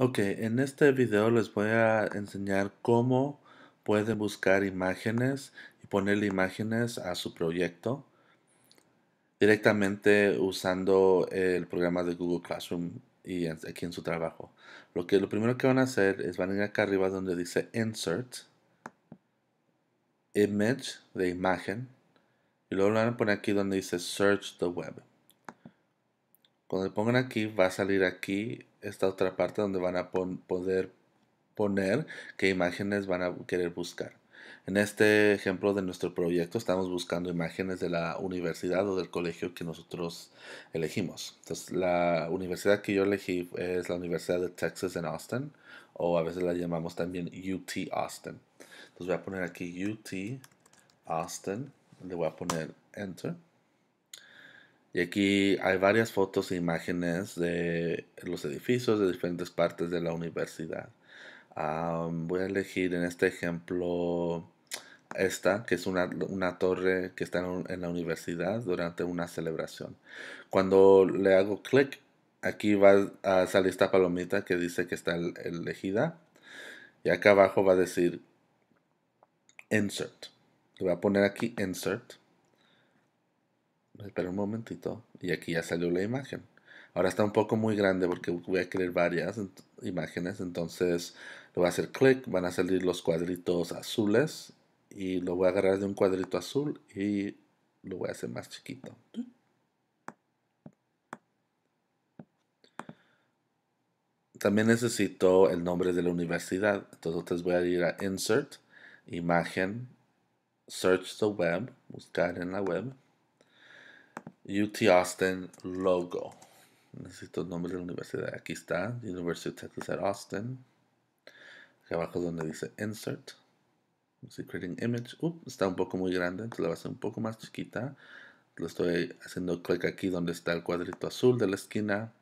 Ok, en este video les voy a enseñar cómo pueden buscar imágenes y ponerle imágenes a su proyecto directamente usando el programa de Google Classroom y aquí en su trabajo. Lo que lo primero que van a hacer es van a ir acá arriba donde dice Insert, Image de imagen y luego lo van a poner aquí donde dice Search the Web. Cuando le pongan aquí, va a salir aquí esta otra parte donde van a poder poner qué imágenes van a querer buscar. En este ejemplo de nuestro proyecto estamos buscando imágenes de la universidad o del colegio que nosotros elegimos. Entonces la universidad que yo elegí es la Universidad de Texas en Austin o a veces la llamamos también UT Austin. Entonces voy a poner aquí UT Austin, le voy a poner Enter. Y aquí hay varias fotos e imágenes de los edificios de diferentes partes de la universidad. voy a elegir en este ejemplo esta, que es una, torre que está en, la universidad durante una celebración. Cuando le hago clic, aquí va a salir esta palomita que dice que está elegida. Y acá abajo va a decir Insert. Le voy a poner aquí Insert. Espera un momentito. Y aquí ya salió la imagen. Ahora está un poco muy grande porque voy a querer varias imágenes. Entonces le voy a hacer clic. Van a salir los cuadritos azules. Y lo voy a agarrar de un cuadrito azul y lo voy a hacer más chiquito. También necesito el nombre de la universidad. Entonces voy a ir a Insert, Imagen, Search the Web, buscar en la web. UT Austin logo. Necesito el nombre de la universidad. Aquí está, University of Texas at Austin. Aquí abajo donde dice Insert. creating image. está un poco muy grande, entonces la voy a hacer un poco más chiquita. Lo estoy haciendo clic aquí donde está el cuadrito azul de la esquina.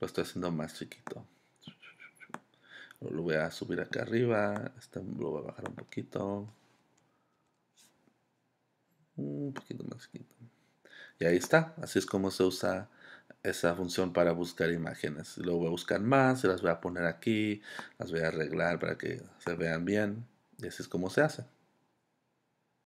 Lo estoy haciendo más chiquito. Lo voy a subir acá arriba. Este lo voy a bajar un poquito. Un poquito más chiquito. Y ahí está, así es como se usa esa función para buscar imágenes. Luego voy a buscar más, las voy a poner aquí, las voy a arreglar para que se vean bien. Y así es como se hace.